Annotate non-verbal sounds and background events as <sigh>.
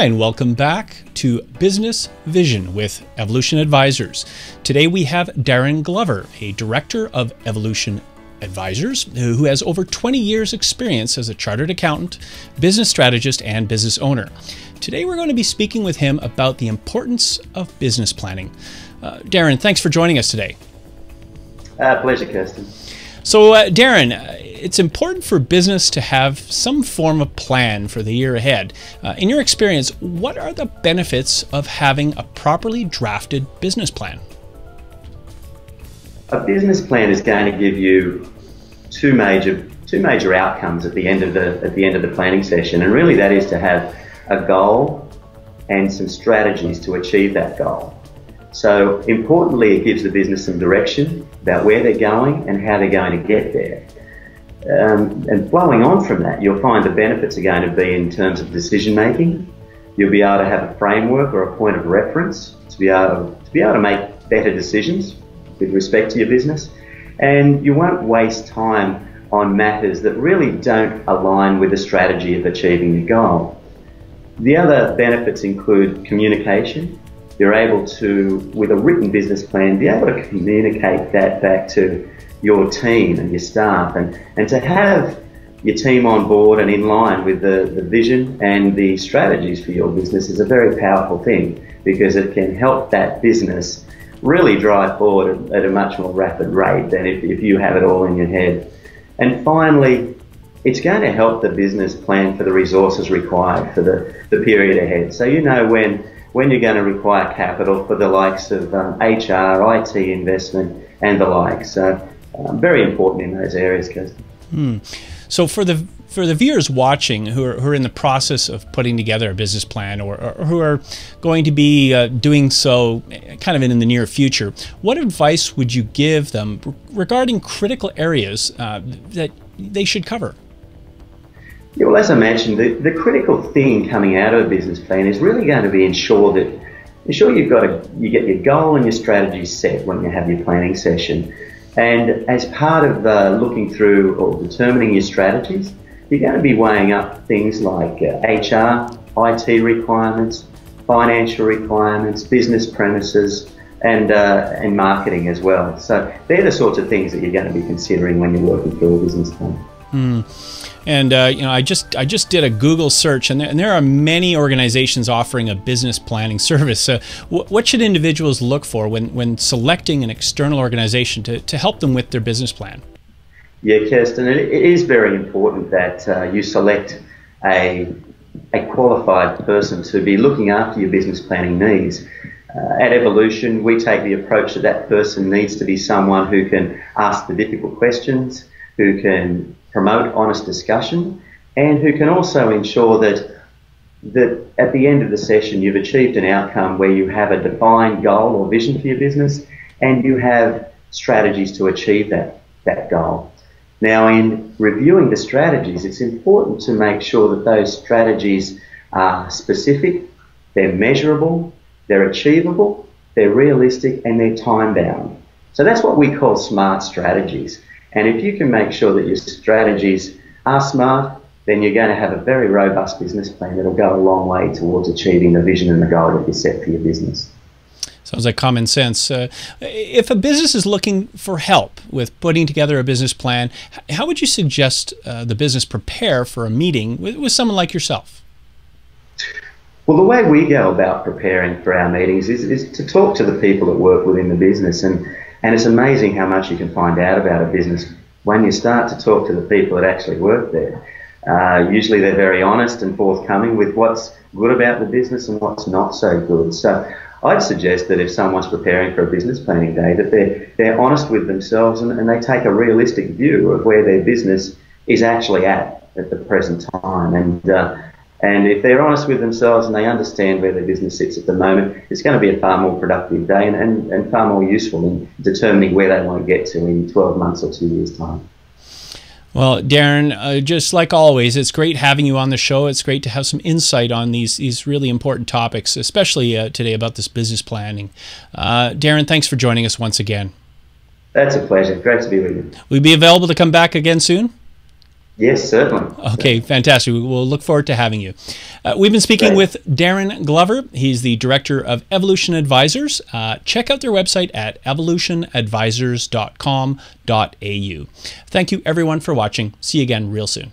Hi, and welcome back to Business Vision with Evolution Advisers. Today we have Darren Glover, a director of Evolution Advisers, who has over 20 years' experience as a chartered accountant, business strategist, and business owner. Today we're going to be speaking with him about the importance of business planning. Uh, Darren, thanks for joining us today. Uh, pleasure, Kirsten. So, uh, Darren, uh, it's important for business to have some form of plan for the year ahead. Uh, in your experience, what are the benefits of having a properly drafted business plan? A business plan is going to give you two major two major outcomes at the end of the at the end of the planning session, and really that is to have a goal and some strategies to achieve that goal. So importantly, it gives the business some direction about where they're going and how they're going to get there. Um, and flowing on from that, you'll find the benefits are going to be in terms of decision making. You'll be able to have a framework or a point of reference to be able to, to be able to make better decisions with respect to your business, and you won't waste time on matters that really don't align with the strategy of achieving your goal. The other benefits include communication you're able to, with a written business plan, be able to communicate that back to your team and your staff and, and to have your team on board and in line with the, the vision and the strategies for your business is a very powerful thing because it can help that business really drive forward at a much more rapid rate than if, if you have it all in your head. And finally, it's going to help the business plan for the resources required for the, the period ahead. So you know when when you're going to require capital for the likes of um, HR, IT investment, and the like. So, um, very important in those areas, Kirsten. Hmm. So, for the for the viewers watching who are, who are in the process of putting together a business plan or, or who are going to be uh, doing so kind of in, in, the near future, what advice would you give them regarding critical areas uh, that they should cover? Yeah, well, as I mentioned, the, the critical thing coming out of a business plan is really going to be ensure that ensure you've got a, you get your goal and your strategy set when you have your planning session. And as part of uh, looking through or determining your strategies, you're going to be weighing up things like uh, HR, IT requirements, financial requirements, business premises, and uh, and marketing as well. So they're the sorts of things that you're going to be considering when you're working through a business plan. Mm. And uh, you know, I just I just did a Google search, and there, and there are many organizations offering a business planning <laughs> service. So, what should individuals look for when when selecting an external organization to, to help them with their business plan? Yeah, Kirsten, it is very important that uh, you select a a qualified person to be looking after your business planning needs. Uh, at Evolution, we take the approach that that person needs to be someone who can ask the difficult questions, who can promote honest discussion, and who can also ensure that that at the end of the session you've achieved an outcome where you have a defined goal or vision for your business and you have strategies to achieve that, that goal. Now, in reviewing the strategies, it's important to make sure that those strategies are specific, they're measurable, they're achievable, they're realistic, and they're time bound. So that's what we call smart strategies. And if you can make sure that your strategies are smart, then you're going to have a very robust business plan that'll go a long way towards achieving the vision and the goal that you set for your business. Sounds like common sense. Uh, if a business is looking for help with putting together a business plan, how would you suggest uh, the business prepare for a meeting with, with someone like yourself? Well, the way we go about preparing for our meetings is, is to talk to the people that work within the business and and it's amazing how much you can find out about a business when you start to talk to the people that actually work there. Uh, usually they're very honest and forthcoming with what's good about the business and what's not so good. So I'd suggest that if someone's preparing for a business planning day, that they're, they're honest with themselves and, and they take a realistic view of where their business is actually at at the present time. And uh, and if they're honest with themselves and they understand where their business sits at the moment, it's going to be a far more productive day and, and, and far more useful in determining where they want to get to in 12 months or two years' time. Well, Darren, uh, just like always, it's great having you on the show. It's great to have some insight on these these really important topics, especially uh, today about this business planning. Uh, Darren, thanks for joining us once again. That's a pleasure. Great to be with you. Will you be available to come back again soon? Yes, certainly. Okay, fantastic. We'll look forward to having you. Uh, we've been speaking Great. with Darren Glover. He's the director of Evolution Advisers. Uh, check out their website at evolutionadvisers.com.au. Thank you, everyone, for watching. See you again real soon.